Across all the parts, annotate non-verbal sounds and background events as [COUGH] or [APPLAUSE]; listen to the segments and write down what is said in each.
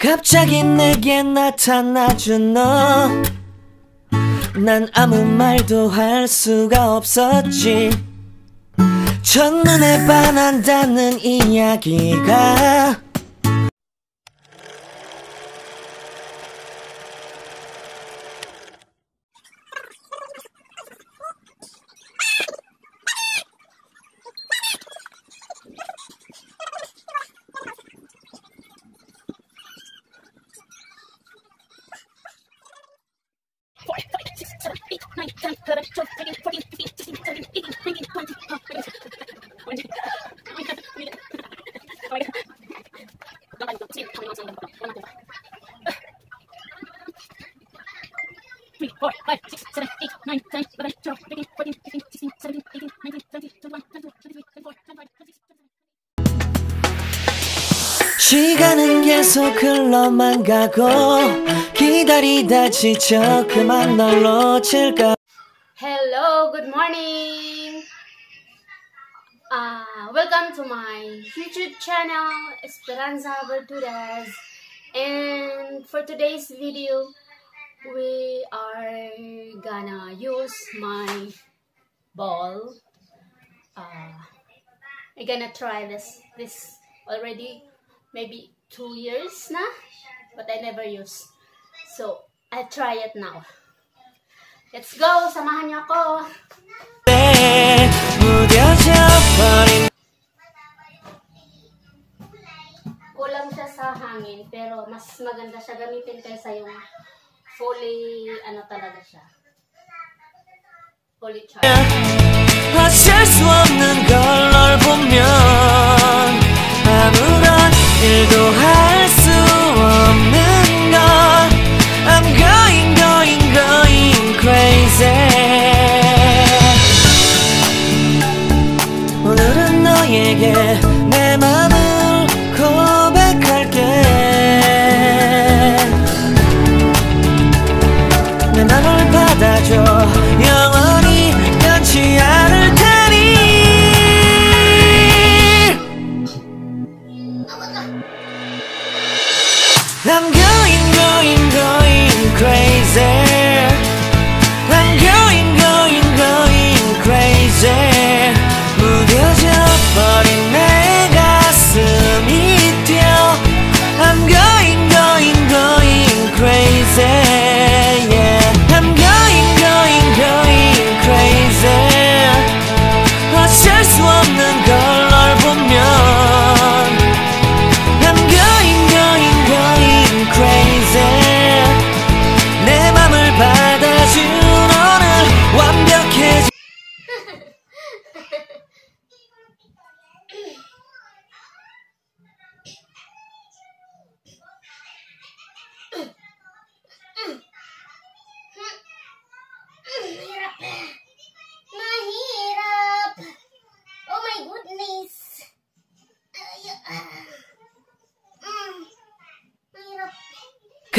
갑자기 내게 나타나준 너. 난 아무 말도 할 수가 없었지. 첫눈에 반한다는 이야기가 시간은 계속 흘러만 가고 기다리다 지쳐 그만 널 놓칠까 Hello, good morning. Uh, welcome to my YouTube channel, Esperanza Verduras. And for today's video, we are gonna use my ball. uh, I'm gonna try this this already maybe two years na but I never use. So I try it now. Let's go! Samahan niyo ako! Kulang siya sa hangin pero mas maganda siya gamitin kaysa yung fully ano talaga siya. 어쩔 수 없는 걸 널 보면 아무런 일도 할 수 없는 걸 I'm going going going crazy 오늘은 너에게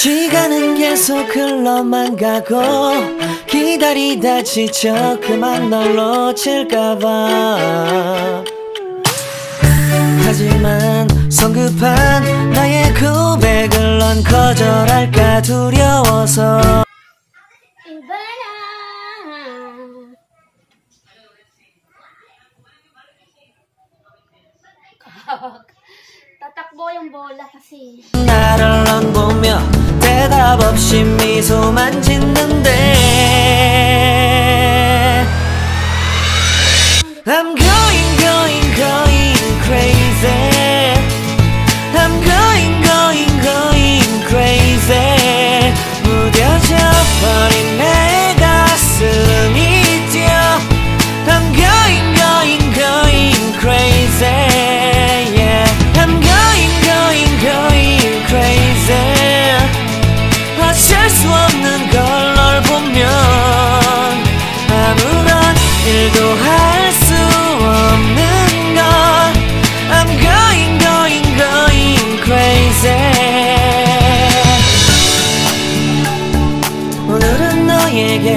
시간은 계속 흘러만 가고 기다리다 지쳐 그만 널 놓칠까봐. 하지만 성급한 나의 고백을 넌 거절할까 두려워서. tatakbo yung bola kasi. 나를 넌 보며 대답 없이 미소만 짓는데 I'm going 너에게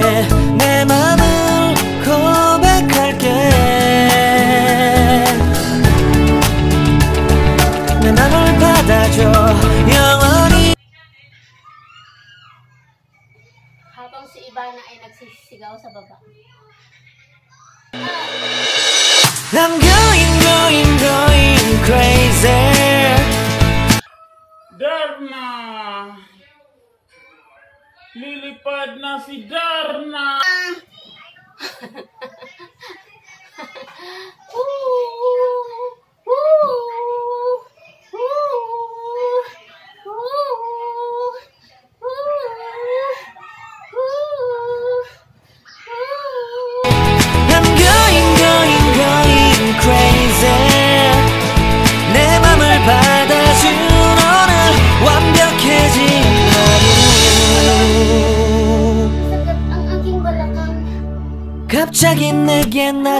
내 맘을 고백할게 내 맘을 받아줘 영원히 Habang si Ivana ay nagsisigaw sa baba. I'm going going going crazy Darna! Lilipad na si Darna! [LAUGHS]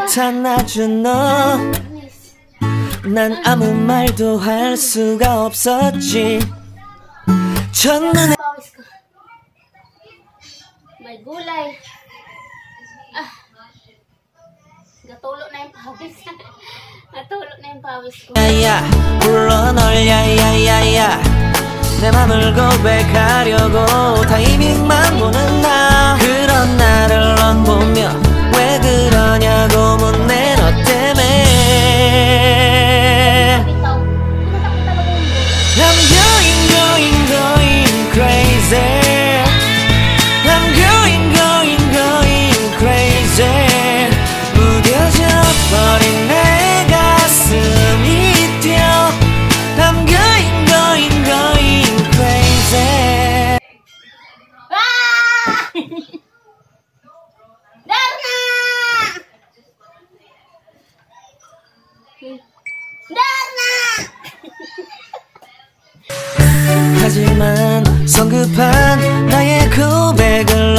나타나준 너. 난 아무 말도 할 수가 없었지 첫눈에. May gulay. Ah. Natulo na yung pawis. Natulo na yung pawis ko. 야야 불러 널 야야야야 내 맘을 고백하려고 타이밍만 보는 나 그런 나를 넌 보며 왜 그러냐고 묻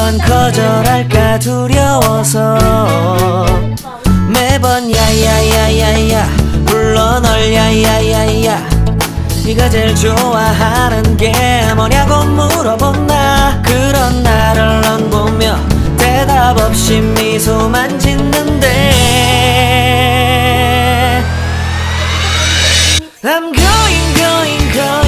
넌 거절할까 두려워서 매번 야야야야야 불러 널 야야야야 네가 제일 좋아하는 게 뭐냐고 물어본 나 그런 나를 넌 보며 대답 없이 미소만 짓는데 I'm going going going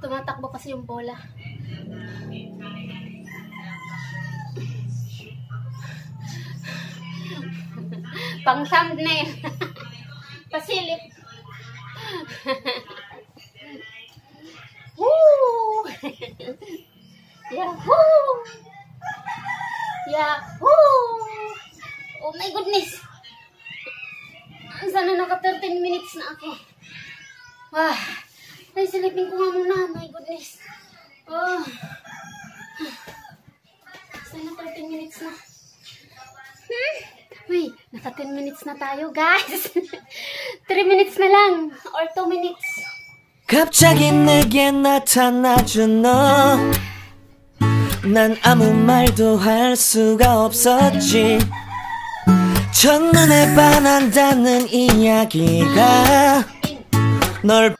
ko kasi yung bola. [LAUGHS] Pang thumbnail. [LAUGHS] Pasilip. [LAUGHS] Woo! Yahoo! Yahoo! Oh my goodness! Sana naka 13 minutes na ako. Wah! Ay, silipin ko nga muna. My goodness. Oh. Sana 13 minutes na. Hmm? Uy, naka 10 minutes na tayo, guys. 3 minutes na lang. Or 2 minutes. 갑자기 내게 나타나준 너. 난 아무 말도 할 수가 없었지. 첫눈에 반한다는 이야기가 널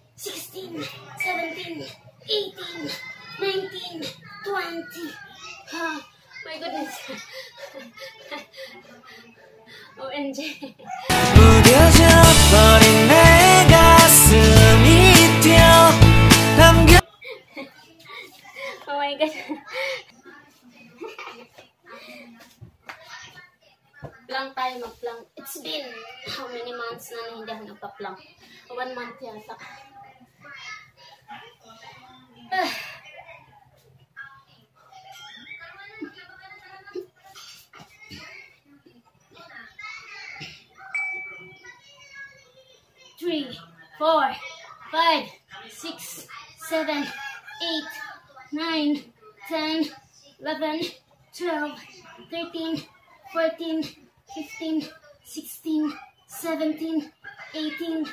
months na hindi ako nagpa-plank? One month yata. Ah. [SIGHS] Three, four, five, six, seven, eight, nine, ten, eleven, twelve, thirteen, fourteen, fifteen, sixteen, 17, 18,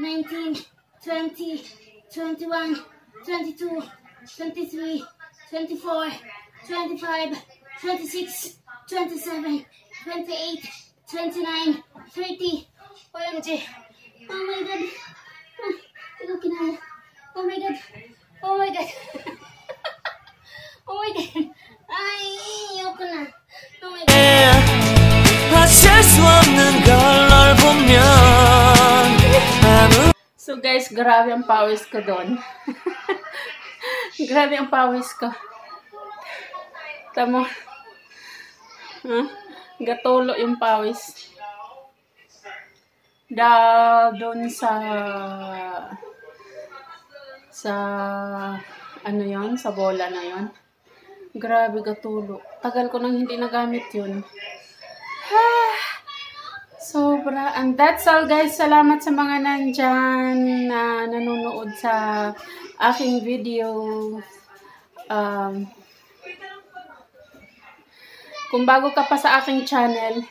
19, 20, 21, 22, 23, 24, 25, 26, 27, 28, 29, 30. OMG. Oh my god. Oh my god. Oh my god. oh my god. [LAUGHS] Oh Guys, grabe ang pawis ko doon. [LAUGHS] grabe ang pawis ko. Tamo. Huh? Gatulo yung pawis. Da doon sa sa ano yon sa bola na yon. Grabe gatulo. Tagal ko nang hindi nagamit yun. Sobra. And that's all guys. Salamat sa mga nandyan na nanonood sa aking video. Um, kung bago ka pa sa aking channel,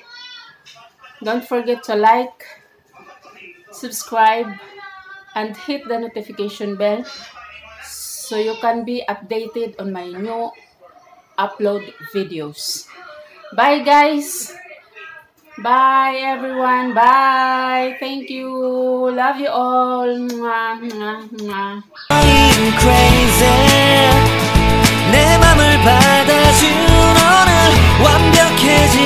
don't forget to like, subscribe, and hit the notification bell so you can be updated on my new upload videos. Bye guys! Bye, everyone. Bye. Thank you. Love you all. Mwah, mwah, mwah. 내 맘을 받아준 완벽해진